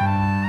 Música